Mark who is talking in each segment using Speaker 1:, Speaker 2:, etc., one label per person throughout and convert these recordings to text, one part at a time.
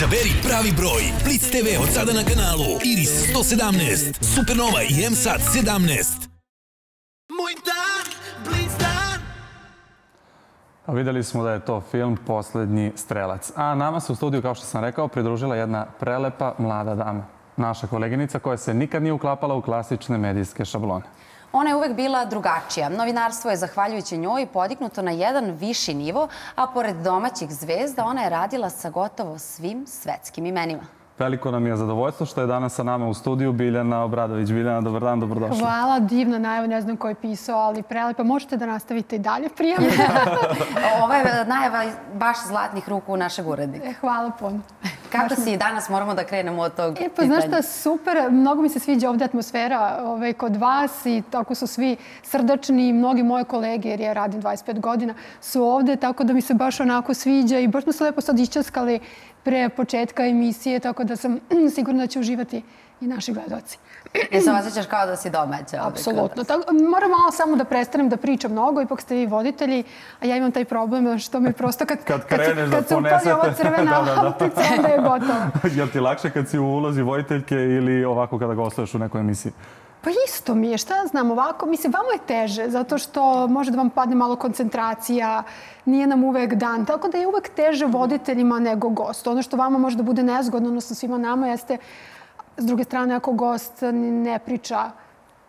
Speaker 1: Izaberi pravi broj. Blitz TV od sada na kanalu. Iris 117, Supernova i MSAT 17.
Speaker 2: Moj dan, Blitz dan.
Speaker 3: A videli smo da je to film Poslednji strelac. A nama se u studiju, kao što sam rekao, pridružila jedna prelepa mlada dama. Naša koleginica koja se nikad nije uklapala u klasične medijske šablone.
Speaker 4: Ona je uvek bila drugačija. Novinarstvo je, zahvaljujući njoj, podignuto na jedan viši nivo, a pored domaćih zvezda ona je radila sa gotovo svim svetskim imenima.
Speaker 3: Veliko nam je zadovoljstvo što je danas sa nama u studiju Biljana Obradović. Biljana, dobar dan, dobrodošla.
Speaker 5: Hvala, divna najava, ne znam ko je pisao, ali prelepa. Možete da nastavite i dalje prijem.
Speaker 4: Ova je najava baš zlatnih ruku našeg urednika.
Speaker 5: E, Hvala puno.
Speaker 4: Kako si danas? Moramo da krenemo od tog
Speaker 5: E, pa znaš šta, super, mnogo mi se sviđa ovde atmosfera ovaj, kod vas i tako su svi srdačni i mnogi moje kolege, jer ja radim 25 godina, su ovde, tako da mi se baš onako sviđa i baš smo se lepo sad iščaskali pre početka emisije, tako da sam sigurna da će uživati i naši gledoci.
Speaker 4: Jel se osjećaš kao da si domaća?
Speaker 5: Apsolutno. Tako, moram malo samo da prestanem da pričam mnogo, ipak ste vi voditelji, a ja imam taj problem što mi prosto kad,
Speaker 3: Kad kreneš da
Speaker 5: kad se upali ova crvena
Speaker 3: Da, da, da.
Speaker 5: lampica, onda je gotovo.
Speaker 3: Jel ti lakše kad si u ulozi vojiteljke ili ovako kada gostuješ u nekoj emisiji?
Speaker 5: Pa isto mi je, šta ja znam, ovako, mislim, vama je teže, zato što može da vam padne malo koncentracija, nije nam uvek dan, tako da je uvek teže voditeljima nego gostu. Ono što vama može da bude nezgodno, odnosno svima nama, jeste, s druge strane, ako gost ne priča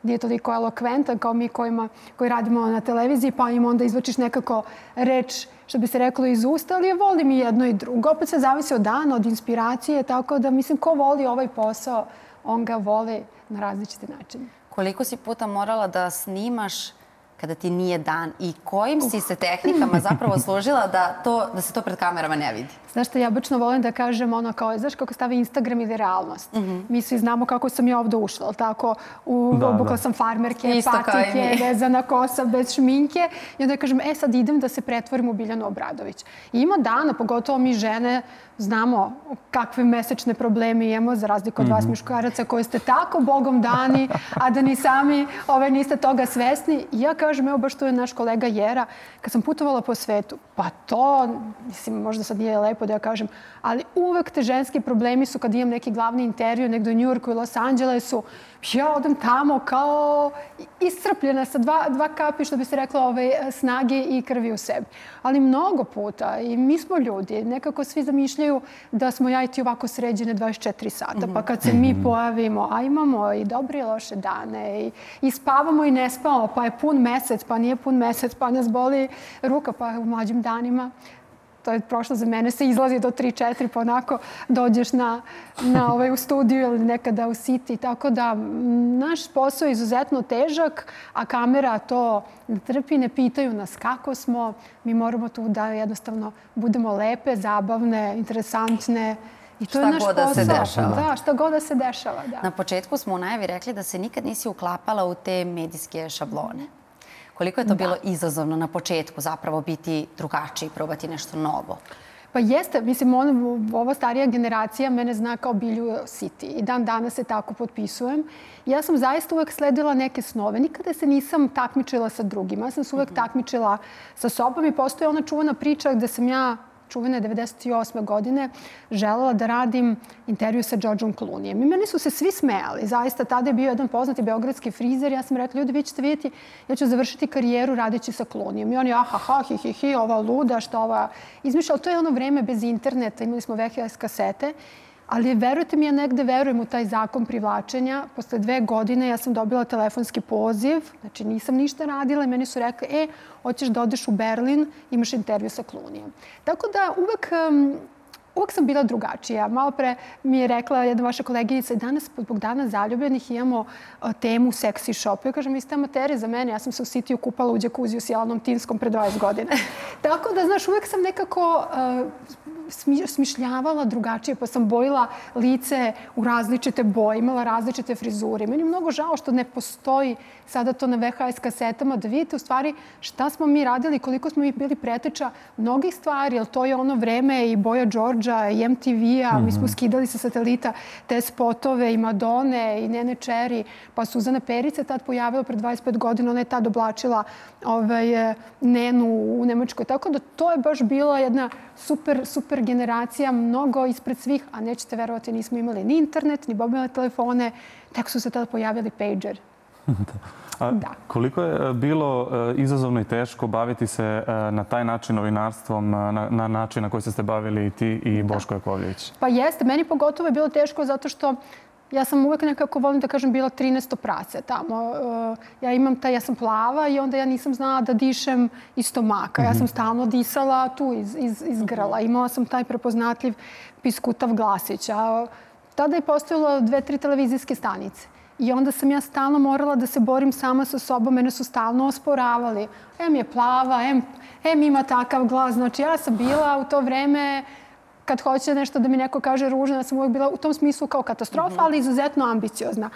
Speaker 5: nije toliko elokventan kao mi kojima, koji radimo na televiziji, pa im onda izvačiš nekako reč, što bi se reklo, iz usta, ali ja volim i jedno i drugo. Opet sve zavisi od dana, od inspiracije, tako da mislim, ko voli ovaj posao, on ga voli na različite načine.
Speaker 4: Koliko si puta morala da snimaš kada ti nije dan i kojim si se tehnikama zapravo služila da, to, da se to pred kamerama ne vidi?
Speaker 5: Znaš što, ja obično volim da kažem ono kao, znaš kako stavi Instagram ili realnost. Mi svi znamo kako sam ja ovde ušla, ali tako? U,
Speaker 3: Da,
Speaker 5: obukla
Speaker 3: da.
Speaker 5: sam farmerke,
Speaker 4: Isto
Speaker 5: patike, vezana kosa, bez šminke. I onda kažem, e sad idem da se pretvorim u Biljanu Obradović. I ima dana, pogotovo mi žene, znamo kakve mesečne probleme imamo, za razliku od vas muškaraca koji ste tako bogom dani, a da ni sami ove, niste toga svesni. I ja kažem, evo baš tu je naš kolega Jera, kad sam putovala po svetu, pa to, mislim, možda sad nije lepo da ja kažem, ali uvek te ženski problemi su kad imam neki glavni intervju negde u Njurku i Los Angelesu, ja odem tamo kao iscrpljena sa dva, dva kapi, što bi se reklo, ove, snage i krvi u sebi. Ali mnogo puta i mi smo ljudi, nekako svi zamišljaju da smo ja i ti ovako sređene 24 sata, pa kad se mi pojavimo, a imamo i dobre i loše dane i, i spavamo i ne spavamo, pa je pun mesec, pa nije pun mesec, pa nas boli ruka, pa u mlađim danima to je prošlo za mene, se izlazi do 3-4, pa onako dođeš na, na ovaj, u studiju ili nekada u City. Tako da naš posao je izuzetno težak, a kamera to ne trpi, ne pitaju nas kako smo. Mi moramo tu da jednostavno budemo lepe, zabavne, interesantne. I to
Speaker 4: Šta
Speaker 5: je naš
Speaker 4: god da se
Speaker 5: posao.
Speaker 4: dešava.
Speaker 5: Da, šta god da se dešava, da.
Speaker 4: Na početku smo u najavi rekli da se nikad nisi uklapala u te medijske šablone. Koliko je to bilo izazovno na početku zapravo biti drugačiji, probati nešto novo?
Speaker 5: Pa jeste, mislim, on, ova starija generacija mene zna kao Bilju City i dan danas se tako potpisujem. Ja sam zaista uvek sledila neke snove. Nikada se nisam takmičila sa drugima. Ja sam se uvek takmičila sa sobom i postoji ona čuvana priča gde sam ja čuvene 98. godine želela da radim intervju sa Georgeom Clooneyem. I meni su se svi smejali. Zaista, tada je bio jedan poznati beogradski frizer. Ja sam rekla, ljudi, vi ćete vidjeti, ja ću završiti karijeru radeći sa Clooneyem. I oni, aha, ha, hi, hi, hi, ova luda, što ova izmišlja. Ali to je ono vreme bez interneta. Imali smo VHS kasete. Ali verujte mi, ja negde verujem u taj zakon privlačenja. Posle dve godine ja sam dobila telefonski poziv, znači nisam ništa radila i meni su rekli, e, hoćeš da odeš u Berlin, imaš intervju sa Klunijem. Tako da uvek um, Uvijek sam bila drugačija. Malo pre mi je rekla jedna vaša koleginica, danas zbog dana zaljubljenih imamo a, temu seksi shop. Ja kažem, vi ste amateri za mene, ja sam se u Sitiju kupala u džakuziju s Jelanom Tinskom pre 20 godina. Tako da, znaš, uvijek sam nekako smi, smišljavala drugačije, pa sam bojila lice u različite boje, imala različite frizure. Meni je mnogo žao što ne postoji sada to na VHS kasetama, da vidite u stvari šta smo mi radili, koliko smo mi bili preteča mnogih stvari, jer to je ono vreme i Boja Đorđa i MTV-a, mi smo skidali sa satelita te spotove i Madone i Nene Čeri, pa Suzana Perica tad pojavila pre 25 godina, ona je tad oblačila ovaj, Nenu u Nemačkoj. Tako da to je baš bila jedna super, super super generacija, mnogo ispred svih, a nećete verovati, nismo imali ni internet, ni mobilne telefone, tek su se tada pojavili pager.
Speaker 3: A
Speaker 5: Da.
Speaker 3: Koliko je e, bilo e, izazovno i teško baviti se e, na taj način novinarstvom, na, na način na koji ste se bavili i ti i Boško Jakovljević?
Speaker 5: Pa jeste, meni pogotovo je bilo teško zato što ja sam uvek nekako, volim da kažem, bila 13 prace tamo. E, Ja imam taj, ja sam plava i onda ja nisam znala da dišem iz stomaka. Ja sam stalno disala tu iz, iz, iz grla. Imala sam taj prepoznatljiv piskutav glasić. A tada je postojalo dve, tri televizijske stanice. I onda sam ja stalno morala da se borim sama sa sobom. Mene su stalno osporavali. Em je plava, em, em ima takav glas. Znači ja sam bila u to vreme kad hoće nešto da mi neko kaže ružno, ja sam uvijek bila u tom smislu kao katastrofa, ali izuzetno ambiciozna.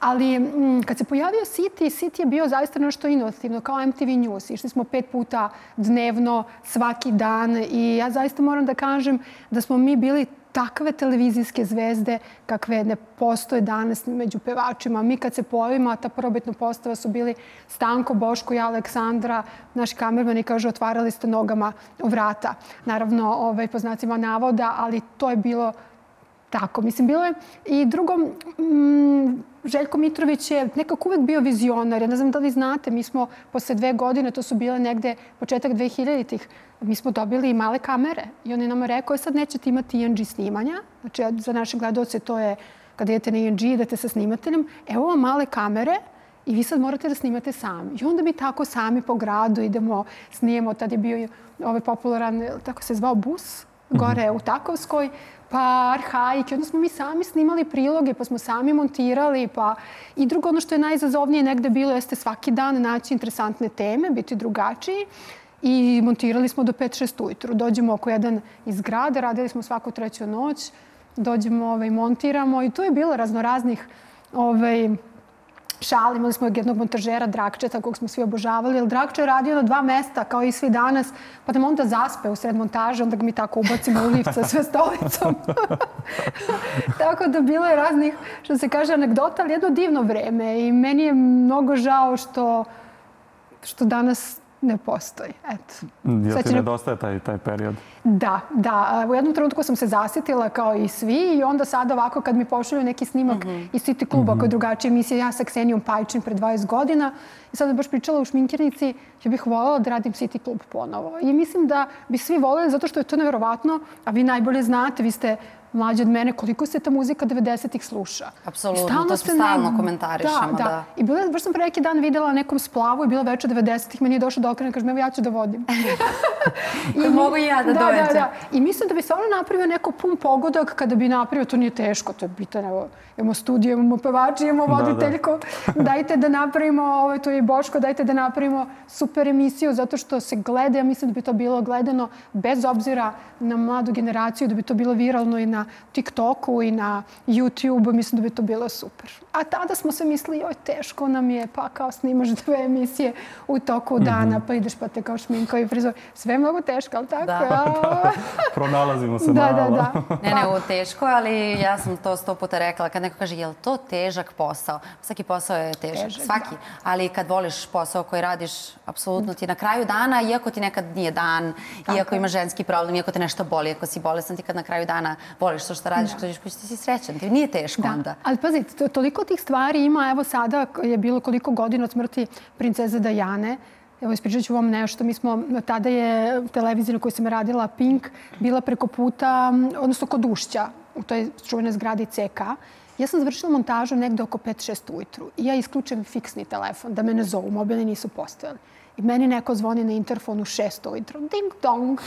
Speaker 5: Ali mm, kad se pojavio City, City je bio zaista nešto inovativno, kao MTV News. Išli smo pet puta dnevno, svaki dan i ja zaista moram da kažem da smo mi bili takve televizijske zvezde kakve ne postoje danas među pevačima. Mi kad se pojavimo, a ta probitna postava su bili Stanko, Boško i Aleksandra, naši kamermani kažu otvarali ste nogama vrata. Naravno, ovaj, po znacima navoda, ali to je bilo tako. Mislim, bilo je i drugo, mm, Željko Mitrović je nekako uvek bio vizionar. Ja ne znam da li znate, mi smo posle dve godine, to su bile negde početak 2000-ih, mi smo dobili male kamere. I on je nama rekao, "E, sad nećete imati ING snimanja. Znači, za naše gledalce to je kada idete na ING, idete sa snimateljem. Evo vam male kamere, i vi sad morate da snimate sami. I onda mi tako sami po gradu idemo, snijemo. Tad je bio ovaj popularan, tako se zvao bus, gore u Takovskoj, pa Arhaik. I onda smo mi sami snimali priloge, pa smo sami montirali. Pa... I drugo, ono što je najizazovnije negde bilo, jeste svaki dan naći interesantne teme, biti drugačiji. I montirali smo do 5-6 ujutru. Dođemo oko jedan iz grada, radili smo svaku treću noć, dođemo, ovaj, montiramo i tu je bilo raznoraznih ovaj, šali. Imali smo jednog montažera Drakčeta kog smo svi obožavali, jer Drakče je radio na dva mesta kao i svi danas, pa da onda zaspe u sred montaže, onda ga mi tako ubacimo u lift sa sve stolicom. tako da bilo je raznih, što se kaže, anegdota, ali jedno divno vreme i meni je mnogo žao što, što danas ne postoji. Eto.
Speaker 3: Jel
Speaker 5: Sad
Speaker 3: ti
Speaker 5: će ne-
Speaker 3: nedostaje taj, taj period?
Speaker 5: Da, da. U jednom trenutku sam se zasjetila kao i svi i onda sada ovako kad mi pošalju neki snimak iz City kluba koji je drugačija emisija, ja sa Ksenijom Pajčin pre 20 godina i sada baš pričala u šminkirnici, ja bih voljela da radim City klub ponovo. I mislim da bi svi voljeli zato što je to neverovatno, a vi najbolje znate, vi ste mlađi od mene, koliko se ta muzika 90-ih sluša.
Speaker 4: Apsolutno,
Speaker 5: I stalno
Speaker 4: to
Speaker 5: se
Speaker 4: stalno
Speaker 5: ne-
Speaker 4: komentarišemo,
Speaker 5: Da, da.
Speaker 4: da.
Speaker 5: I bila, baš sam pre neki dan videla na nekom splavu i bilo večer 90-ih, meni je došao do okrena, kaže, evo ja ću da vodim.
Speaker 4: Kad mogu i ja da
Speaker 5: da,
Speaker 4: dođem.
Speaker 5: Da, da. I mislim da bi stvarno napravio neko pun pogodak kada bi napravio, to nije teško, to je bitan, evo, imamo studiju, imamo pevači, imamo
Speaker 3: Da, da.
Speaker 5: voditeljku, dajte da napravimo, ovaj, to je i Boško, dajte da napravimo super emisiju, zato što se gleda, ja mislim da bi to bilo gledano bez obzira na mladu generaciju, da bi to bilo viralno i na TikToku i na YouTube, mislim da bi to bilo super. A tada smo se mislili, joj, teško nam je, pa kao snimaš dve emisije u toku dana, pa ideš pa te kao šminka i frizor. Sve je mnogo teško, ali tako?
Speaker 4: Da.
Speaker 5: A?
Speaker 3: Pronalazimo se
Speaker 5: Da,
Speaker 3: malo.
Speaker 5: da, da.
Speaker 4: Ne, ne, ovo teško, ali ja sam to sto puta rekla. Kad neko kaže, je li to težak posao? Svaki posao je težak,
Speaker 5: Težak,
Speaker 4: svaki.
Speaker 5: da.
Speaker 4: Ali kad voliš posao koji radiš, apsolutno ti na kraju dana, iako ti nekad nije dan, iako
Speaker 5: je.
Speaker 4: ima ženski problem, iako te nešto boli, ako si bolesan, ti kad na kraju dana voliš to što radiš, kad dođeš kući, ti si srećan. Ti nije teško
Speaker 5: Da.
Speaker 4: onda.
Speaker 5: Ali pazi, to- toliko tih stvari ima, evo sada je bilo koliko godina od smrti princeze Dajane. Evo, ispričat ću vam nešto. Mi smo, tada je televizija na kojoj sam radila, Pink, bila preko puta, odnosno kod Ušća, u toj čuvenoj zgradi CK. Ja sam završila montažu negde oko 5-6 ujutru i ja isključem fiksni telefon da me ne zovu, mobilni nisu postojali. I meni neko zvoni na interfon u 6 ujutru, ding dong,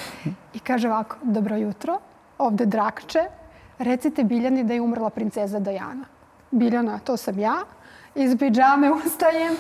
Speaker 5: i kaže ovako, dobro jutro, ovde Drakče, recite Biljani da je umrla princeza Dajana. Biljana, to sam ja. Iz pidžame ustajem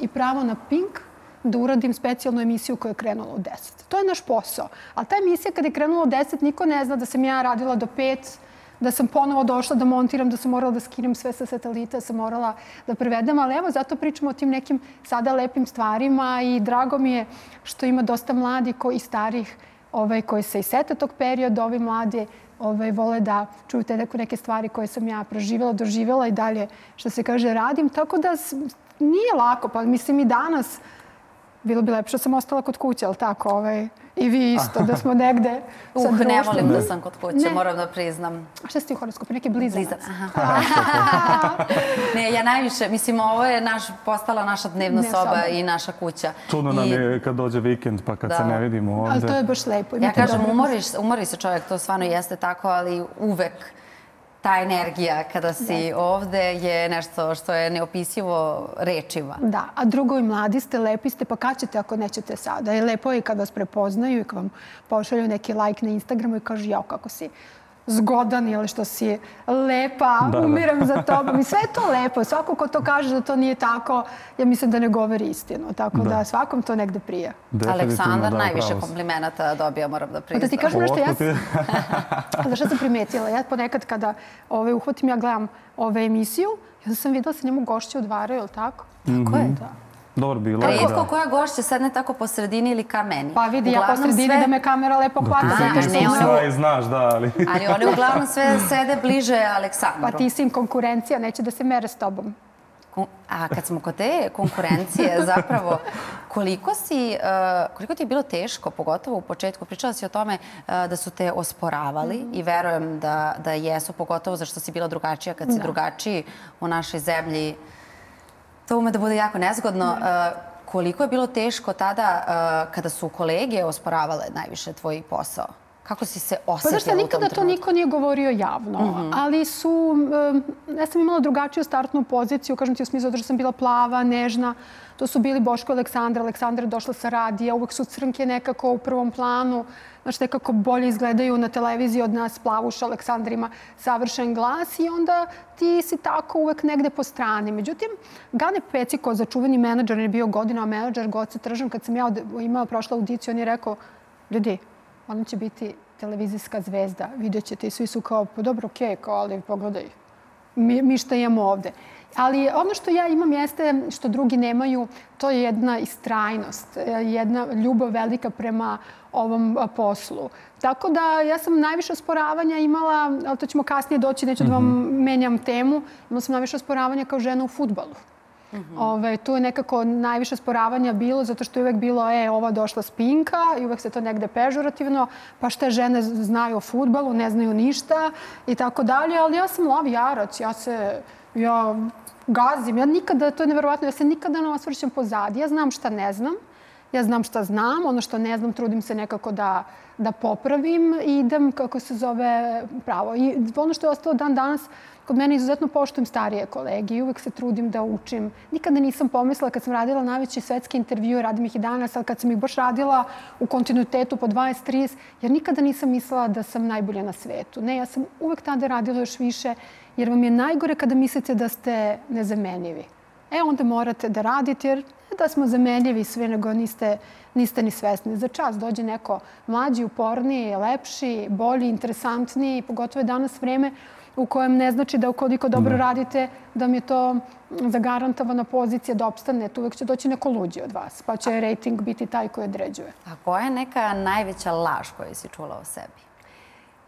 Speaker 5: i pravo na Pink da uradim specijalnu emisiju koja je krenula u 10. To je naš posao. Ali ta emisija kada je krenula u 10, niko ne zna da sam ja radila do 5, da sam ponovo došla da montiram, da sam morala da skinem sve sa satelita, da sam morala da prevedem, ali evo zato pričamo o tim nekim sada lepim stvarima i drago mi je što ima dosta mladih koji i starih ovaj, koji se i sete tog perioda, ovi mladi ovaj, vole da čuju te neke, stvari koje sam ja proživjela, doživjela i dalje, što se kaže, radim. Tako da nije lako, pa mislim i danas bilo bi lepše da sam ostala kod kuće, ali tako, ovaj, i vi isto, da smo negde sa
Speaker 4: Uh, ne
Speaker 5: društvom.
Speaker 4: volim da sam kod kuće,
Speaker 5: Ne.
Speaker 4: moram da priznam.
Speaker 5: A šta si ti u horoskopu? Neki blizanac?
Speaker 4: Blizan, aha. ne, ja najviše, mislim, ovo je naš, postala naša dnevna
Speaker 5: Dnevna
Speaker 4: soba
Speaker 5: soba.
Speaker 4: i naša kuća.
Speaker 3: Čudno nam
Speaker 4: I-
Speaker 3: je kad dođe vikend, pa kad
Speaker 4: Da.
Speaker 3: se ne vidimo ovde.
Speaker 5: Ali to je baš lepo.
Speaker 4: Ja kažem, umoriš, umori se čovjek, to stvarno jeste tako, ali uvek ta energija kada si ovde je nešto što je neopisivo rečima.
Speaker 5: Da, a drugo i mladi ste, lepi ste, pa kad ćete ako nećete sada? I lepo je kad vas prepoznaju i kad vam pošalju neki like na Instagramu i kažu jao kako si zgodan ili što si lepa,
Speaker 3: Da, da.
Speaker 5: umiram za tobom. I sve je to lepo. Svako ko to kaže da to nije tako, ja mislim da ne govori istinu. Tako da,
Speaker 3: Da.
Speaker 5: svakom to negde prija.
Speaker 4: Aleksandar
Speaker 3: da,
Speaker 4: najviše komplimenata dobija, moram da priznam.
Speaker 5: da ti kažem nešto, ja? Znaš šta sam primetila? Ja ponekad kada ove, uhvatim, ja gledam ove emisiju, ja sam videla da se njemu gošće udvaraju, ili tako?
Speaker 4: Tako je.
Speaker 5: Da.
Speaker 3: Dobro bilo je,
Speaker 4: Rijetko
Speaker 3: da.
Speaker 4: koja gošća sedne tako po sredini ili ka meni.
Speaker 5: Pa vidi, ja po sredini
Speaker 4: sve-
Speaker 5: da me kamera lepo hvata.
Speaker 3: Ti
Speaker 4: A,
Speaker 5: zato što
Speaker 4: ne,
Speaker 3: i znaš, da, ali...
Speaker 4: Ali oni uglavnom sve sede bliže Aleksandru.
Speaker 5: Pa ti si im konkurencija, neće da se mere s tobom.
Speaker 4: A kad smo kod te konkurencije, zapravo, koliko, si, uh, koliko ti je bilo teško, pogotovo u početku, pričala si o tome uh, da su te osporavali i verujem da, da jesu, pogotovo zašto si bila drugačija. Kad si drugačiji u našoj zemlji, to ume da bude jako nezgodno. Uh, koliko je bilo teško tada uh, kada su kolege osporavale najviše tvoj posao? Kako si se
Speaker 5: Pa
Speaker 4: osetila
Speaker 5: šta,
Speaker 4: u tom
Speaker 5: nikada to
Speaker 4: trenutku?
Speaker 5: niko nije govorio javno, ali su, um, ja sam imala drugačiju startnu poziciju, kažem ti u smislu što sam bila plava, nežna, to su bili Boško Aleksandra, Aleksandra je došla sa radija, uvek su crnke nekako u prvom planu, znaš, nekako bolje izgledaju na televiziji od nas plavuša, Aleksandra ima savršen glas i onda ti si tako uvek negde po strani. Međutim, Gane Peciko, začuveni menadžer, on je bio godinama menadžer Goce Tržan, kad sam ja imala prošla audiciju, on je rekao, ljudi, ona će biti televizijska zvezda, vidjet ćete i svi su kao, pa dobro, okej, kao, ali pogledaj, mi, mi šta imamo ovde. Ali ono što ja imam jeste, što drugi nemaju, to je jedna istrajnost, jedna ljubav velika prema ovom poslu. Tako da ja sam najviše osporavanja imala, ali to ćemo kasnije doći, neću da vam menjam temu, imala sam najviše osporavanja kao žena u futbalu. Ove, tu je nekako najviše sporavanja bilo zato što je uvek bilo, e, ova došla spinka i uvek se to negde pežurativno, pa šta žene znaju o futbalu, ne znaju ništa i tako dalje, ali ja sam lav jarac, ja se, ja gazim, ja nikada, to je neverovatno, ja se nikada ne osvrćem pozadi, ja znam šta ne znam, ja znam šta znam, ono što ne znam trudim se nekako da, da popravim i idem, kako se zove, pravo. I ono što je ostalo dan danas, kod mene izuzetno poštujem starije kolege i uvek se trudim da učim. Nikada nisam pomislila kad sam radila najveći svetski intervju, radim ih i danas, ali kad sam ih baš radila u kontinuitetu po 20-30, jer nikada nisam mislila da sam najbolja na svetu. Ne, ja sam uvek tada radila još više, jer vam je najgore kada mislite da ste nezamenjivi. E, onda morate da radite, jer da smo zamenljivi svi, nego niste, niste ni svesni. Za čas dođe neko mlađi, uporniji, lepši, bolji, interesantniji, pogotovo je danas vreme u kojem ne znači da ukoliko dobro radite, da mi je to zagarantovana pozicija da opstanete. Uvek će doći neko luđi od vas, pa će rating biti taj koji određuje.
Speaker 4: A koja je neka najveća laž koju si čula o sebi?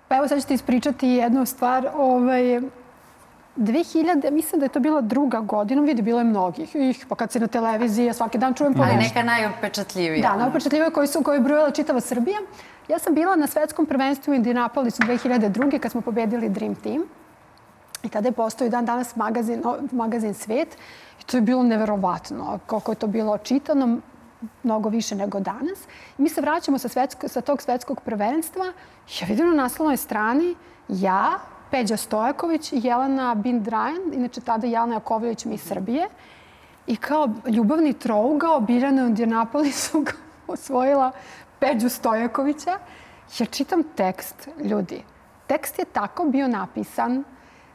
Speaker 5: Pa evo sad ću ti ispričati jednu stvar. Ovaj, 2000, mislim da je to bila druga godina, vidi, bilo je mnogih. Ih, pa kad si na televiziji, ja svaki dan čujem po
Speaker 4: Ali
Speaker 5: nešto.
Speaker 4: neka najupečatljivija.
Speaker 5: Da, najupečatljivije koji su, koji je brojala čitava Srbija. Ja sam bila na svetskom prvenstvu u Indianapolisu 2002. kad smo pobedili Dream Team. I tada je postao i dan danas magazin, magazin Svet. I to je bilo neverovatno koliko je to bilo čitano, mnogo više nego danas. I mi se vraćamo sa, svetsko, sa tog svetskog prvenstva. Ja vidim na naslovnoj strani ja, Peđa Stojaković Jelena Bindrajan, inače tada Jelena Jakovljević mi iz Srbije. I kao ljubavni trougao Biljana u Indianapolisu osvojila Peđu Stojakovića. Ja čitam tekst, ljudi. Tekst je tako bio napisan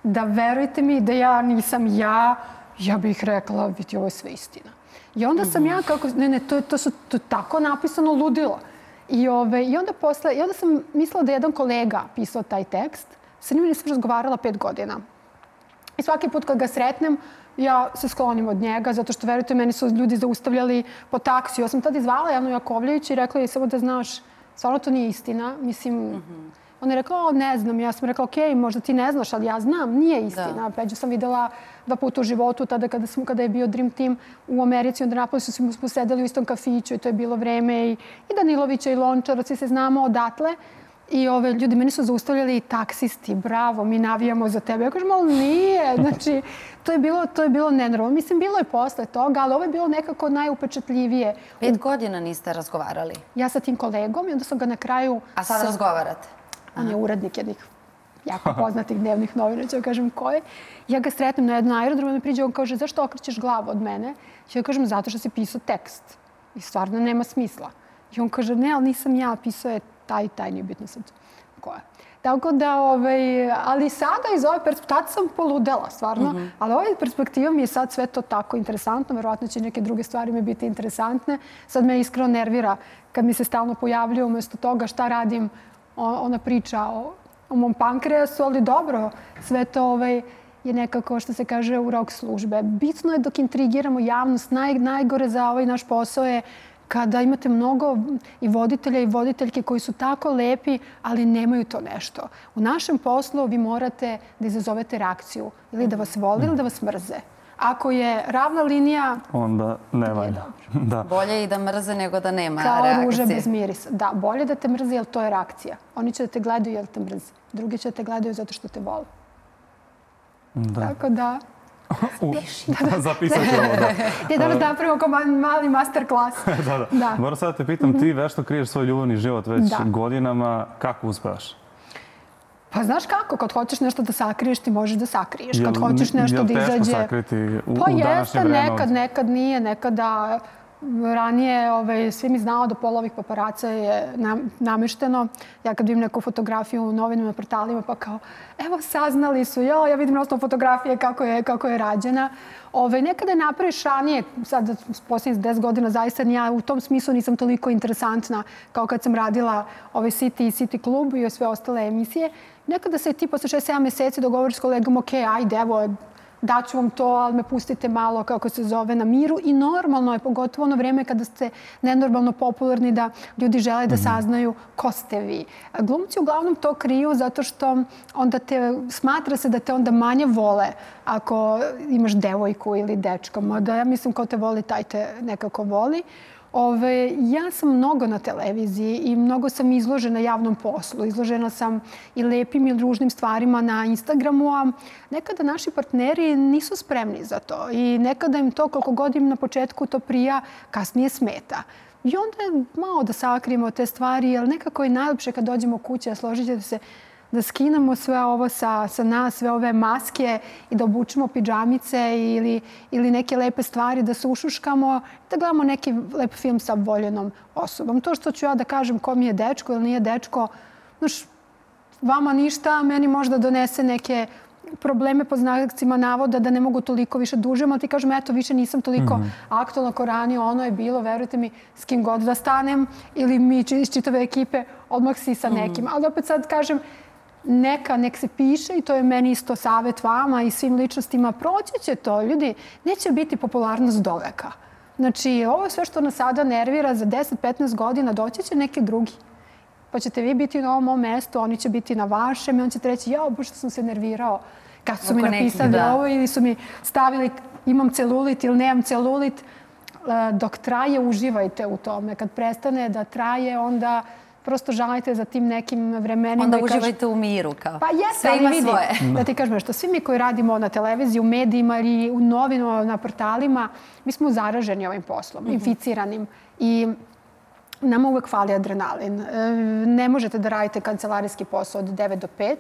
Speaker 5: da verujte mi da ja nisam ja, ja bih rekla, vidi, ovo je sve istina. I onda sam ja kako, ne, ne, to, to su to tako napisano ludilo. I, ove, I onda posle, i onda sam mislila da je jedan kolega pisao taj tekst. Sa njim nisam razgovarala pet godina. I svaki put kad ga sretnem, ja se sklonim od njega, zato što, verujte, meni su ljudi zaustavljali po taksiju. Ja sam tada izvala Janu Jakovljević i rekla je samo da znaš, stvarno to nije istina. Mislim, Ona je rekla, o, ne znam. Ja sam rekla, okej, možda ti ne znaš, ali ja znam, nije istina.
Speaker 4: Da.
Speaker 5: Peđu sam videla dva puta u životu, tada kada, smo, kada je bio Dream Team u Americi, onda Napolisu smo, smo sedeli u istom kafiću i to je bilo vreme i, i Danilovića i Lončara, svi se znamo odatle. I ove, ljudi, meni su zaustavljali i taksisti, bravo, mi navijamo za tebe. Ja kažem, ali nije. Znači, to je bilo, to je bilo nenormalno. Mislim, bilo je posle toga, ali ovo je bilo nekako najupečatljivije.
Speaker 4: Pet godina niste razgovarali.
Speaker 5: Ja sa tim kolegom i onda sam ga na kraju...
Speaker 4: A sad
Speaker 5: sa-
Speaker 4: razgovarate?
Speaker 5: On je urednik jednih jako poznatih dnevnih novina, ću kažem ko je. Ja ga sretnem na jednom aerodromu mi priđe, on kaže, zašto okrećeš glavu od mene? Ja kažem, zato što si pisao tekst. I stvarno nema smisla. I on kaže, ne, ali nisam ja, pisao je taj, taj, nije bitno sad ko je. Tako da, ovaj, ali sada iz ove perspektive, sam poludela, stvarno, ali ove perspektiva mi je sad sve to tako interesantno, verovatno će neke druge stvari mi biti interesantne. Sad me iskreno nervira kad mi se stalno pojavljuje umesto toga šta radim, ona priča o, o mom pankreasu, ali dobro, sve to ovaj, je nekako, što se kaže, u rok službe. Bitno je dok intrigiramo javnost, naj, najgore za ovaj naš posao je kada imate mnogo i voditelja i voditeljke koji su tako lepi, ali nemaju to nešto. U našem poslu vi morate da izazovete reakciju ili da vas voli ili da vas mrze. Ako je ravna linija,
Speaker 3: Onda ne valja. Da.
Speaker 4: Bolje i da mrze nego da nema
Speaker 5: kao
Speaker 4: reakcije.
Speaker 5: ruža bez mirisa. Da, bolje da te mrze, jer to je reakcija. Oni će da te gledaju jer te mrze. Drugi će da te gledaju zato što te vole.
Speaker 3: Da.
Speaker 5: Tako da,
Speaker 3: U, zapisat ćemo, da.
Speaker 5: je danas napravimo kao ma- mali master klas.
Speaker 3: da, da.
Speaker 5: Da.
Speaker 3: Moram sad da te pitam, ti vešto kriješ svoj ljubavni život već
Speaker 5: Da.
Speaker 3: godinama. Kako uspevaš?
Speaker 5: Pa znaš kako, kad hoćeš nešto da sakriješ, ti možeš da sakriješ. Kad hoćeš nešto da
Speaker 3: teško
Speaker 5: izađe...
Speaker 3: sakriti u,
Speaker 5: Pa
Speaker 3: u današnje
Speaker 5: jeste,
Speaker 3: vreme?
Speaker 5: nekad, nekad nije, nekada ranije ovaj, svi mi znao da pola ovih paparaca je nam, namešteno. Ja kad vidim neku fotografiju u novinama, portalima, pa kao, evo saznali su, jo, ja vidim osnovu fotografije kako je, kako je rađena. Ove, nekada je napraviš ranije, sad posljednjih 10 godina zaista ja u tom smislu nisam toliko interesantna kao kad sam radila ovaj City i City klub i sve ostale emisije. Nekada se ti posle 6-7 meseci dogovoriš s kolegom, ok, ajde, evo, daću vam to, ali me pustite malo, kako se zove, na miru. I normalno je, pogotovo ono vreme kada ste nenormalno popularni, da ljudi žele da saznaju ko ste vi. Glumci uglavnom to kriju zato što onda te, smatra se da te onda manje vole ako imaš devojku ili dečka. Mada ja mislim ko te voli, taj te nekako voli. Ove, ja sam mnogo na televiziji i mnogo sam izložena javnom poslu. Izložena sam i lepim i ružnim stvarima na Instagramu, a nekada naši partneri nisu spremni za to. I nekada im to, koliko god im na početku to prija, kasnije smeta. I onda je malo da sakrijemo te stvari, jer nekako je najlepše kad dođemo kuće, a složit ćete se, da skinemo sve ovo sa, sa nas, sve ove maske i da obučemo pidžamice ili, ili neke lepe stvari, da se ušuškamo, da gledamo neki lep film sa voljenom osobom. To što ću ja da kažem ko mi je dečko ili nije dečko, znaš, vama ništa, meni možda donese neke probleme po znacima navoda da ne mogu toliko više dužem, ali ti kažem, eto, više nisam toliko mm -hmm. aktualna ko ranije, ono je bilo, verujte mi, s kim god da stanem ili mi iz čitave ekipe odmah si sa nekim. Ali opet sad kažem, neka, nek se piše i to je meni isto savet vama i svim ličnostima. Proći će to, ljudi, neće biti popularnost do veka. Znači, ovo sve što nas sada nervira za 10-15 godina, doći će neki drugi. Pa ćete vi biti na ovom mom mestu, oni će biti na vašem i on će reći, jao, pošto sam se nervirao kad su mi
Speaker 4: Oko nekih,
Speaker 5: napisali
Speaker 4: da.
Speaker 5: ovo ili su mi stavili imam celulit ili nemam celulit. E, Dok traje, uživajte u tome. Kad prestane da traje, onda prosto žalite za tim nekim vremenima.
Speaker 4: Onda uživajte u miru. Kao.
Speaker 5: pa jeste,
Speaker 4: Sve
Speaker 5: ali
Speaker 4: ima
Speaker 5: vidi,
Speaker 4: svoje.
Speaker 5: da ti kažem što, svi mi koji radimo na televiziji, u medijima ili u novinama, na portalima, mi smo zaraženi ovim poslom, inficiranim. I nama uvek fali adrenalin. E, Ne možete da radite kancelarijski posao od 9 do 5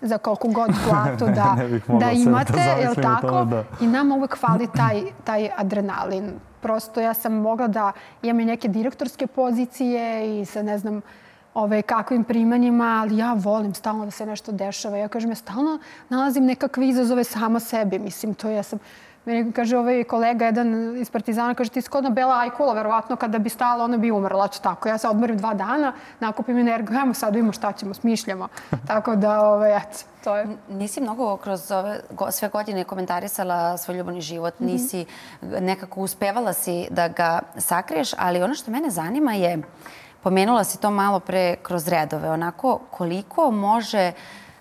Speaker 5: za koliko god platu da, da
Speaker 3: da
Speaker 5: imate, je
Speaker 3: zamislim u
Speaker 5: tako?
Speaker 3: tome, da.
Speaker 5: I nama uvek fali taj, taj adrenalin. Prosto ja sam mogla da imam i neke direktorske pozicije i sa ne znam ove, kakvim primanjima, ali ja volim stalno da se nešto dešava. Ja kažem, ja stalno nalazim nekakve izazove sama sebi. Mislim, to ja sam... Meni kaže ovaj kolega, jedan iz Partizana, kaže ti si kod na Bela Ajkula, verovatno kada bi stala, ona bi umrla. Eto tako, ja se odmorim dva dana, nakupim energiju, ajmo sad vidimo šta ćemo, smišljamo. tako da, ove, eto, to je...
Speaker 4: Nisi mnogo kroz ove sve godine komentarisala svoj ljubavni život, nisi nekako uspevala si da ga sakriješ, ali ono što mene zanima je pomenula si to malo pre kroz redove, onako koliko može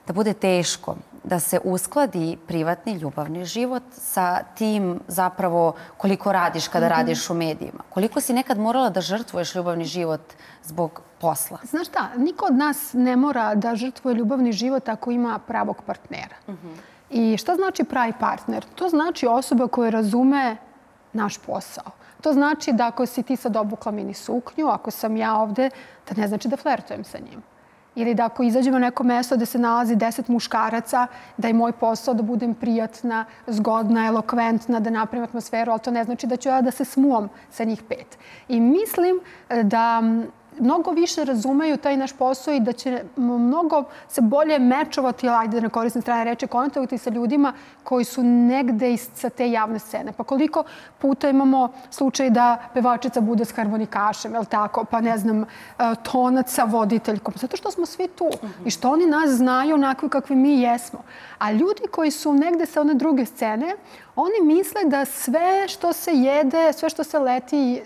Speaker 4: da bude teško da se uskladi privatni ljubavni život sa tim zapravo koliko radiš kada mm -hmm. radiš u medijima. Koliko si nekad morala da žrtvuješ ljubavni život zbog posla?
Speaker 5: Znaš šta, niko od nas ne mora da žrtvuje ljubavni život ako ima pravog partnera. Mm -hmm. I šta znači pravi partner? To znači osoba koja razume naš posao. To znači da ako si ti sad obukla mini suknju, ako sam ja ovde, da ne znači da flertujem sa njim ili da ako izađemo na neko mesto gde se nalazi deset muškaraca, da je moj posao da budem prijatna, zgodna, elokventna, da napravim atmosferu, ali to ne znači da ću ja da se smuvam sa njih pet. I mislim da mnogo više razumeju taj naš posao i da će mnogo se bolje mečovati, ajde da ne koristim strane reče, kontaktovati sa ljudima koji su negde iz, sa te javne scene. Pa koliko puta imamo slučaj da pevačica bude s harmonikašem, je tako? Pa ne znam, e, tonac sa voditeljkom. Zato što smo svi tu i što oni nas znaju onakvi kakvi mi jesmo. A ljudi koji su negde sa one druge scene, oni misle da sve što se jede, sve što se leti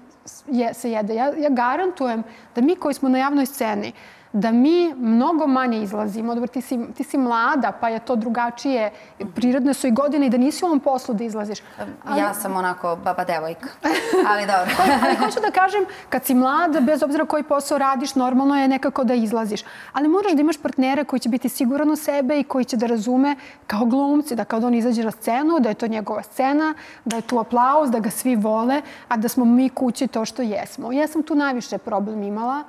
Speaker 5: se jede. Ja, ja garantujem da mi koji smo na javnoj sceni, da mi mnogo manje izlazimo. Dobro, ti si, ti si mlada, pa je to drugačije. Prirodne su i godine i da nisi u ovom poslu da izlaziš.
Speaker 4: Ali... Ja sam onako baba devojka, ali dobro.
Speaker 5: ali hoću da kažem, kad si mlada, bez obzira koji posao radiš, normalno je nekako da izlaziš. Ali moraš da imaš partnera koji će biti siguran u sebe i koji će da razume kao glumci, da kada on izađe na scenu, da je to njegova scena, da je tu aplauz, da ga svi vole, a da smo mi kući to što jesmo. Ja sam tu najviše problem imala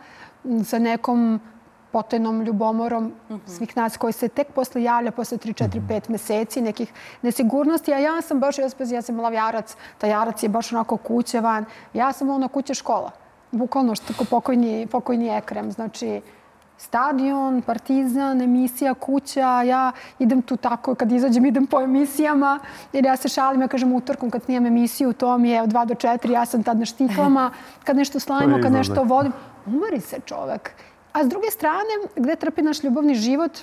Speaker 5: sa nekom potajnom ljubomorom -huh. svih nas koji se tek posle javlja, posle 3, 4, 5 meseci, nekih nesigurnosti. A ja sam baš, ja sam lavjarac, taj jarac je baš onako kuće van. Ja sam ono kuće škola. Bukvalno što tako pokojni, pokojni ekrem. Znači, stadion, partizan, emisija, kuća. Ja idem tu tako, kad izađem idem po emisijama, jer ja se šalim, ja kažem utorkom kad snijem emisiju, to mi je od 2 do 4, ja sam tad na štiklama, kad nešto slavimo, kad nešto vodim. Umori se čovek. A s druge strane, gde trpi naš ljubavni život,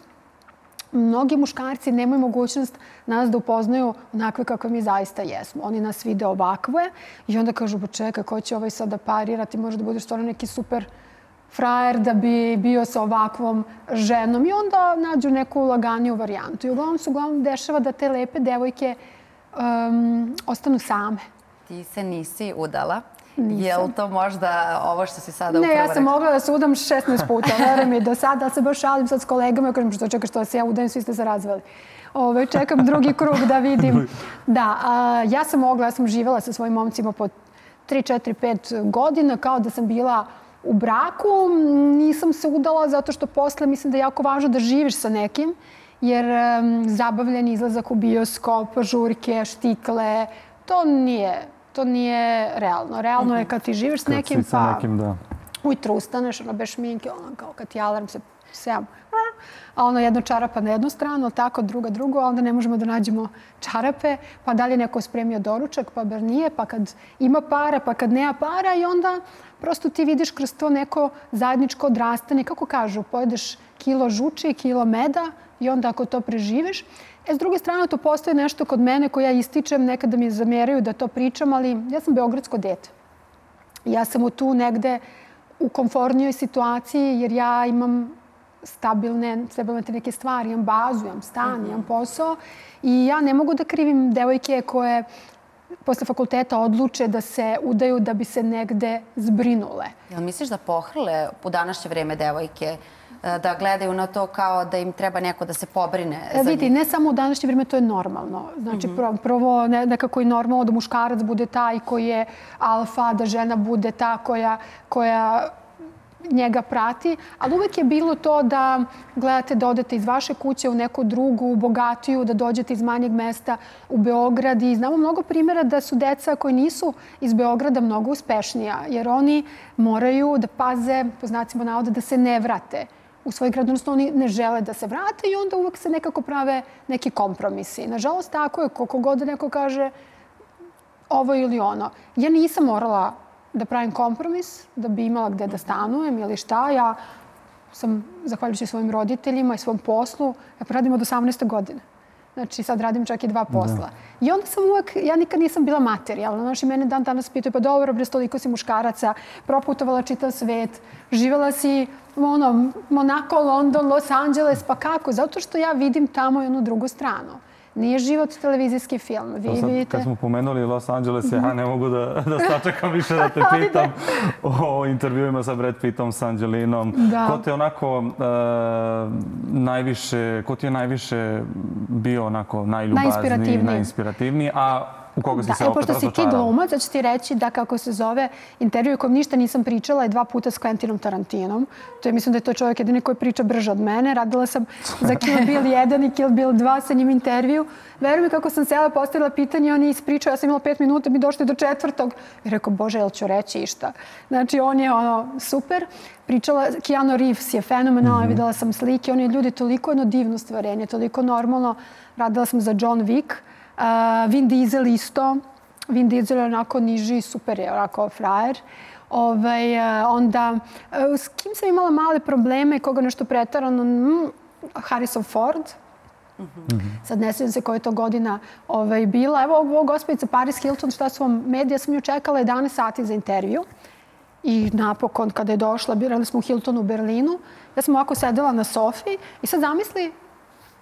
Speaker 5: mnogi muškarci nemaju mogućnost nas da upoznaju onakve kakve mi zaista jesmo. Oni nas vide ovakve i onda kažu, pa čekaj, ko će ovaj sad da možeš da budeš stvarno neki super frajer da bi bio sa ovakvom ženom i onda nađu neku laganiju varijantu. I uglavnom se uglavnom dešava da te lepe devojke um, ostanu same.
Speaker 4: Ti se nisi udala. Nisam. Je li to možda ovo što si sada upravo
Speaker 5: Ne, ja sam mogla da se udam 16 puta, veruj mi, do sada. Ja se baš šalim sad s kolegama, ja kažem što čekaš što se ja udajem, svi ste se razveli. Ove, čekam drugi krug da vidim. Da, a, ja sam mogla, ja sam živela sa svojim momcima po 3, 4, 5 godina, kao da sam bila u braku. Nisam se udala zato što posle mislim da je jako važno da živiš sa nekim, jer um, zabavljen izlazak u bioskop, žurke, štikle, to nije to nije realno. Realno je kad ti živiš s nekim,
Speaker 3: si sa nekim, da.
Speaker 5: ujutro ustaneš, ono, bez šminke, ono, kao kad ti alarm se sejam, a ono jedno čarapa na jednu stranu, tako druga drugo, a onda ne možemo da nađemo čarape, pa dalje neko spremio doručak, pa bar nije, pa kad ima para, pa kad nema para i onda prosto ti vidiš kroz to neko zajedničko odrastanje, kako kažu, pojedeš kilo žuči, kilo meda i onda ako to preživiš, E, s druge strane, to postoje nešto kod mene koje ja ističem, nekada mi zameraju da to pričam, ali ja sam beogradsko dete. Ja sam tu negde u komfornijoj situaciji jer ja imam stabilne, stabilne te neke stvari, imam bazu, imam stan, imam posao i ja ne mogu da krivim devojke koje posle fakulteta odluče da se udaju da bi se negde zbrinule.
Speaker 4: Jel misliš da pohrle u današnje vreme devojke E, da gledaju na to kao da im treba neko da se pobrine
Speaker 5: e, vidi, ne samo u današnje vrijeme, to je normalno. Znači, mm -hmm. prvo ne, nekako je normalno da muškarac bude taj koji je alfa, da žena bude ta koja, koja njega prati, ali uvek je bilo to da gledate da odete iz vaše kuće u neku drugu, bogatiju, da dođete iz manjeg mesta u Beograd i znamo mnogo primjera da su deca koji nisu iz Beograda mnogo uspešnija, jer oni moraju da paze, po znacima navoda, da se ne vrate u svoj grad, odnosno oni ne žele da se vrate i onda uvek se nekako prave neki kompromisi. Nažalost, tako je, koliko god neko kaže ovo ili ono. Ja nisam morala da pravim kompromis, da bi imala gde da stanujem ili šta. Ja sam, zahvaljujući svojim roditeljima i svom poslu, ja radim od 18. godine. Znači sad radim čak i dva posla. I onda sam uvek, ja nikad nisam bila materijalna. Znači mene dan danas pitaju, pa dobro, bre, toliko si muškaraca, proputovala čitav svet, živela si ono, Monako, London, Los Angeles, pa kako? Zato što ja vidim tamo i onu drugu stranu. Nije život televizijski film. Vi
Speaker 3: sad,
Speaker 5: vidite...
Speaker 3: kad smo pomenuli Los Angeles, ja ne mogu da, da sačekam više da te pitam o intervjuima sa Brad Pittom, sa Angelinom.
Speaker 5: Da.
Speaker 3: Ko te onako e, najviše, ko ti je najviše bio onako najljubazniji,
Speaker 5: Najinspirativniji.
Speaker 3: najinspirativniji, a u koga si
Speaker 5: Da,
Speaker 3: se
Speaker 5: e,
Speaker 3: opet
Speaker 5: pošto si ti
Speaker 3: razočarala?
Speaker 5: glumac, ja ću ti reći da kako se zove intervju kom ništa nisam pričala je dva puta s Quentinom Tarantinom. To je, mislim da je to čovjek jedini koji priča brže od mene. Radila sam za Kill Bill 1 i Kill Bill 2 sa njim intervju. Veruj mi kako sam sela postavila pitanje, on je ispričao, ja sam imala pet minuta, mi došli do četvrtog. I rekao, bože, jel ću reći išta? Znači, on je ono, super. Pričala, Keanu Reeves je fenomenalno, videla sam slike, on je ljudi toliko jedno divno stvarenje, toliko normalno. Radila sam za John Wick. Vin Diesel isto. Vin Diesel je onako niži, super je onako frajer. Ovaj, onda, s kim sam imala male probleme, koga nešto pretarano? Mm, Harrison Ford. Sad ne sjećam se koja je to godina ovaj, bila. Evo ovo gospođica Paris Hilton, šta su vam medija, sam ju čekala 11 sati za intervju. I napokon, kada je došla, birali smo u Hiltonu u Berlinu, ja sam ovako sedela na sofi i sad zamisli,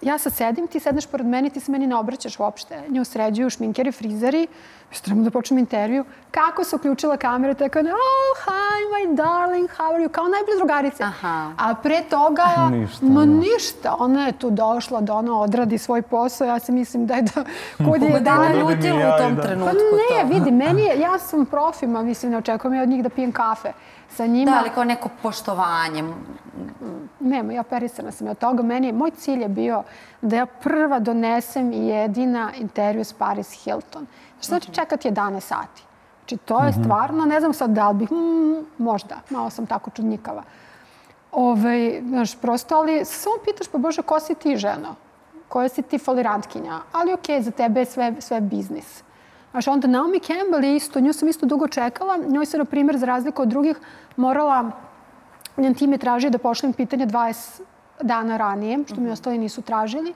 Speaker 5: ja sad sedim, ti sedneš pored mene, ti se meni ne obraćaš uopšte. Nju sređuju šminkeri, frizeri, još trebamo da počnem intervju. Kako se uključila kamera, tako je, oh, hi, my darling, how are you? Kao najbolje drugarice.
Speaker 4: Aha.
Speaker 5: A pre toga,
Speaker 3: Ništa,
Speaker 5: ma
Speaker 3: da.
Speaker 5: ništa. Ona je tu došla da ona odradi svoj posao. Ja se mislim da je da, kud je
Speaker 4: Ma da
Speaker 5: dan
Speaker 4: je
Speaker 3: Odradi
Speaker 4: ljutilo
Speaker 3: mi
Speaker 4: u
Speaker 3: ja
Speaker 4: tom
Speaker 3: da.
Speaker 4: trenutku
Speaker 5: pa ne,
Speaker 4: to.
Speaker 5: vidi, meni je, ja sam profima, mislim, ne očekujem ja od njih da pijem kafe. Sa njima,
Speaker 4: Da, ali kao neko poštovanje.
Speaker 5: nema, ja perisana sam od toga. Meni, moj cilj je bio da ja prva donesem i jedina intervju s Paris Hilton. Što znači čekati 11 sati? Znači, to je stvarno, ne znam sad da li bih, mm, možda, malo sam tako čudnjikava. Ove, znaš, prosto, ali samo pitaš, pa Bože, ko si ti ženo? Koja si ti folirantkinja? Ali okej, za tebe je sve, sve biznis. Znaš, onda Naomi Campbell je isto, nju sam isto dugo čekala. Njoj se, na primjer, za razliku od drugih, morala, njen tim je tražio da pošljem pitanje 20 dana ranije, što mi ostali nisu tražili.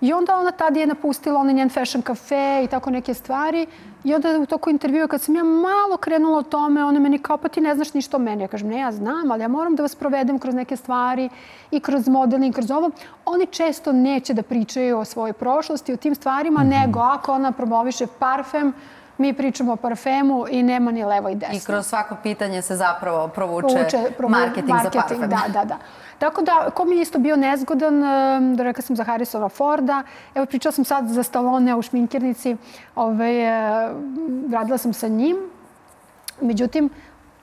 Speaker 5: I onda ona tad je napustila onaj njen fashion cafe i tako neke stvari. I onda u toku intervjua kad sam ja malo krenula o tome, ona meni kao pa ti ne znaš ništa o meni. Ja kažem ne, ja znam, ali ja moram da vas provedem kroz neke stvari i kroz modeling, kroz ovo. Oni često neće da pričaju o svojoj prošlosti, o tim stvarima, nego ako ona promoviše parfem, mi pričamo o parfemu i nema ni levo i desno
Speaker 4: I kroz svako pitanje se zapravo provuče,
Speaker 5: Povuče- provu-
Speaker 4: marketing, za parfem.
Speaker 5: Da, da, da. Tako da, ko mi je isto bio nezgodan, da rekla sam za Harrisona Forda, evo pričala sam sad za Stallone u šminkirnici, ovaj, e, radila sam sa njim, međutim,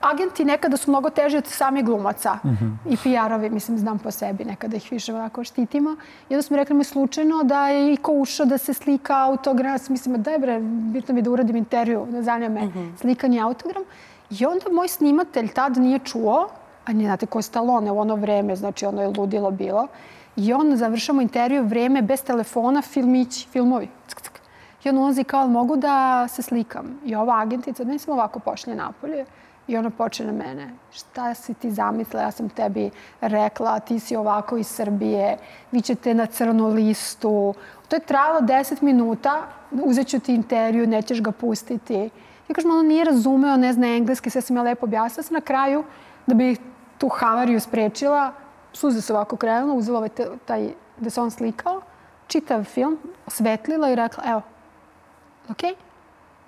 Speaker 5: agenti nekada su mnogo teži od samih glumaca i PR-ovi, mislim, znam po sebi, nekada ih više onako štitimo. I onda smo rekli mi slučajno da je Iko ušao da se slika autogram. Mislim, daj bre, bitno mi da uradim intervju, ne zanima me slikanje autogram. I onda moj snimatelj tad nije čuo, a ne znate ko je Stallone u ono vreme, znači ono je ludilo bilo. I on završamo intervju vreme bez telefona, filmići, filmovi. Ck, ck. I on ulazi kao, "Jel mogu da se slikam? I ova agentica, ne sam ovako pošlje napolje. I ona počne na mene. Šta si ti zamislila? Ja sam tebi rekla, ti si ovako iz Srbije, vi ćete na crnu listu. To je trajalo 10 minuta, uzet ću ti intervju, nećeš ga pustiti. Ja kažem, ono nije razumeo, ne zna engleski, sve sam ja lepo objasnila. Sam na kraju, da bi tu havariju sprečila, suze se ovako krenula, uzela ovaj taj, da se on slikao, čitav film, osvetlila i rekla, evo, ok,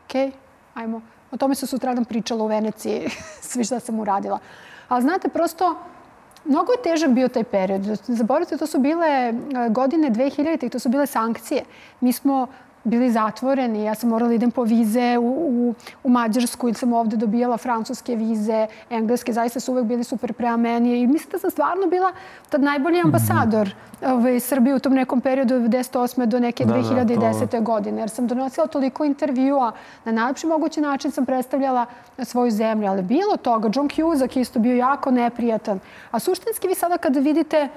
Speaker 5: ok, ajmo. O tome su sutradan pričala u Veneciji, svi šta sam uradila. Ali znate, prosto, mnogo je težak bio taj period. Zaboravite, to su bile e, godine 2000 i to su bile sankcije. Mi smo bili zatvoreni. Ja sam morala da idem po vize u, u, u Mađarsku ili sam ovde dobijala francuske vize, engleske. Zaista su uvek bili super prema meni. I mislim da sam stvarno bila tad najbolji ambasador ovaj, Srbije u tom nekom periodu od 98. do neke
Speaker 3: Da, da,
Speaker 5: 2010
Speaker 3: to-
Speaker 5: godine, jer sam donosila toliko intervjua. Na najlepši mogući način sam predstavljala svoju zemlju, ali bilo toga. John Cusack isto bio jako neprijatan. A suštinski vi sada kada vidite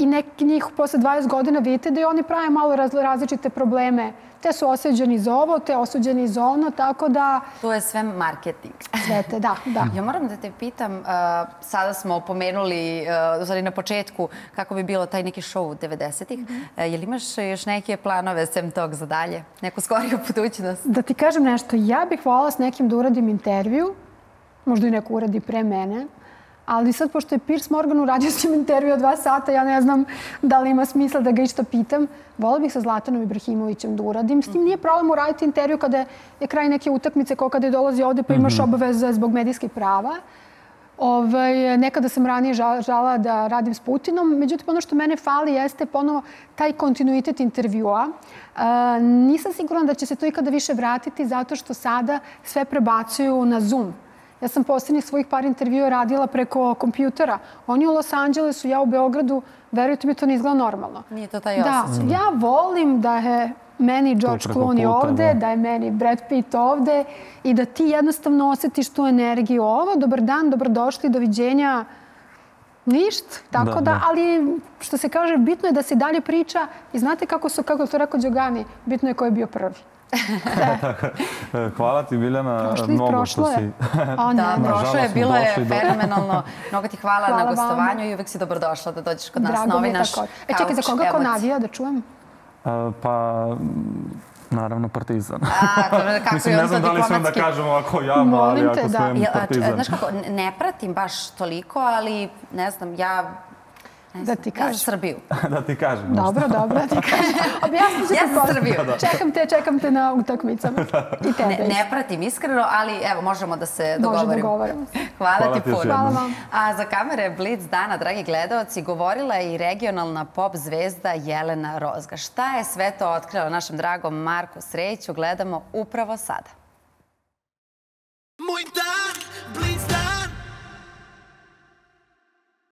Speaker 5: i neki njih posle 20 godina vidite da i oni prave malo raz, različite probleme. Te su osuđeni za ovo, te osuđeni za ono, tako da...
Speaker 4: To je sve marketing.
Speaker 5: Sve te, da, da.
Speaker 4: Ja moram da te pitam, uh, sada smo pomenuli, uh, na početku, kako bi bilo taj neki show 90-ih. Mm -hmm. uh, je li imaš još neke planove sem tog za dalje? Neku skoriju budućnost?
Speaker 5: Da ti kažem nešto, ja bih volala s nekim da uradim intervju, možda i neko uradi pre mene, ali sad, pošto je Piers Morgan uradio s njim intervju od dva sata, ja ne znam da li ima smisla da ga išto pitam. Vola bih sa Zlatanom Ibrahimovićem da uradim. S tim nije problem uraditi intervju kada je kraj neke utakmice, kao kada je dolazi ovde pa imaš obaveze zbog medijskih prava. Ovaj, nekada sam ranije žala da radim s Putinom, međutim ono što mene fali jeste ponovo taj kontinuitet intervjua. E, nisam sigurna da će se to ikada više vratiti zato što sada sve prebacuju na Zoom. Ja sam posljednjih svojih par intervjua radila preko kompjutera. Oni u Los Angelesu, ja u Beogradu, verujte mi, to ne izgleda normalno.
Speaker 4: Nije to taj
Speaker 5: Da,
Speaker 4: osjećaj.
Speaker 5: ja volim da je meni George Clooney
Speaker 3: puta,
Speaker 5: ovde,
Speaker 3: da.
Speaker 5: da je meni Brad Pitt ovde i da ti jednostavno osetiš tu energiju. Ovo, dobar dan, dobrodošli, doviđenja, ništa. Tako
Speaker 3: Da,
Speaker 5: da,
Speaker 3: da.
Speaker 5: ali što se kaže, bitno je da se dalje priča i znate kako su, kako to rekao Đogani, bitno je ko je bio prvi.
Speaker 3: Hvala ti, Biljana, mnogo što si...
Speaker 5: je. O,
Speaker 4: Da, prošlo je,
Speaker 3: smo
Speaker 4: bilo je fenomenalno. Mnogo ti hvala,
Speaker 5: Hvala
Speaker 4: na
Speaker 5: vama.
Speaker 4: gostovanju i uvek si dobrodošla da dođeš kod nas
Speaker 5: Drago mi
Speaker 4: ovaj naš
Speaker 5: tako. E, čekaj, za koga ko navija, da čujem?
Speaker 3: Pa, naravno, Partizan.
Speaker 4: A, dobro, kako
Speaker 3: Mislim,
Speaker 4: je
Speaker 3: ne znam da li smem da kažem ovako javno, ali
Speaker 5: Molim te,
Speaker 3: ako
Speaker 5: da.
Speaker 3: smem Partizan.
Speaker 4: znaš kako, ne pratim baš toliko, ali ne znam, ja... Ne
Speaker 5: Da
Speaker 4: znam,
Speaker 5: ti
Speaker 4: ja
Speaker 5: kažem.
Speaker 4: Srbiju.
Speaker 3: da ti kažem. nešto.
Speaker 5: Dobro, dobro, da ti kažem. Objasnit ću
Speaker 4: Ja
Speaker 5: ti posle.
Speaker 4: Srbiju.
Speaker 5: Čekam te, čekam te na utakmicama. I tebe.
Speaker 4: Ne, ne pratim iskreno, ali evo, možemo da se
Speaker 5: Može
Speaker 4: dogovorimo.
Speaker 5: dogovorimo.
Speaker 4: Hvala,
Speaker 3: Hvala
Speaker 4: ti puno.
Speaker 5: Hvala vam.
Speaker 4: A za kamere Blitz dana, dragi gledalci, govorila je i regionalna pop zvezda Jelena Rozga. Šta je sve to otkrila našem dragom Marku Sreću, gledamo upravo sada.